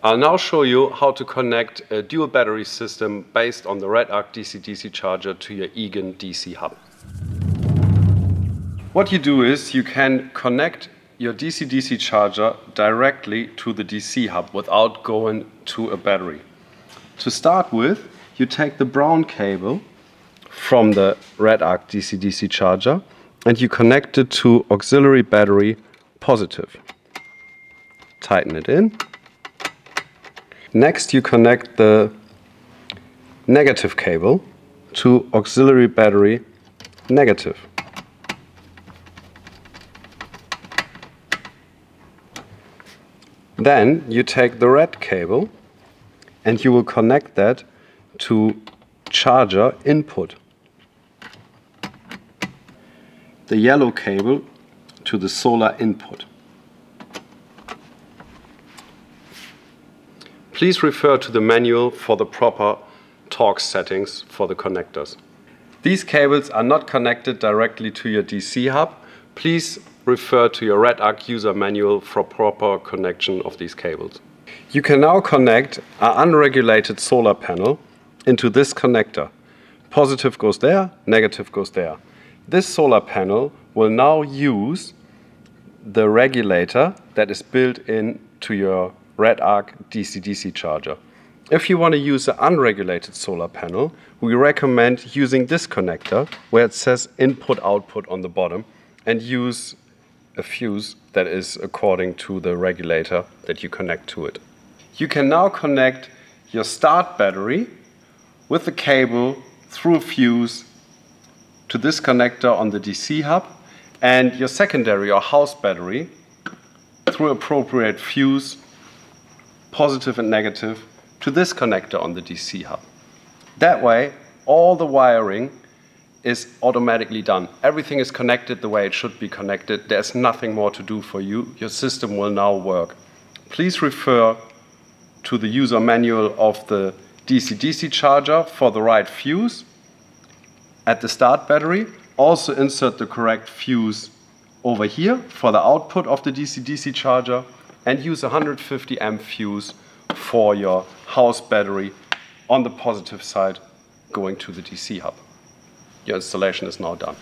I'll now show you how to connect a dual battery system based on the RedArc DC-DC charger to your Egon DC hub. What you do is you can connect your DC-DC charger directly to the DC hub without going to a battery. To start with, you take the brown cable from the RedArc DC-DC charger and you connect it to auxiliary battery positive. Tighten it in Next you connect the negative cable to auxiliary battery negative. Then you take the red cable and you will connect that to charger input. The yellow cable to the solar input. Please refer to the manual for the proper torque settings for the connectors. These cables are not connected directly to your DC hub. Please refer to your RedArc user manual for proper connection of these cables. You can now connect an unregulated solar panel into this connector. Positive goes there, negative goes there. This solar panel will now use the regulator that is built into your RedArc DC-DC charger. If you want to use an unregulated solar panel, we recommend using this connector where it says input output on the bottom and use a fuse that is according to the regulator that you connect to it. You can now connect your start battery with the cable through a fuse to this connector on the DC hub and your secondary or house battery through appropriate fuse positive and negative, to this connector on the DC hub. That way, all the wiring is automatically done. Everything is connected the way it should be connected. There's nothing more to do for you. Your system will now work. Please refer to the user manual of the DC-DC charger for the right fuse. At the start battery, also insert the correct fuse over here for the output of the DC-DC charger and use a 150 amp fuse for your house battery on the positive side going to the DC hub. Your installation is now done.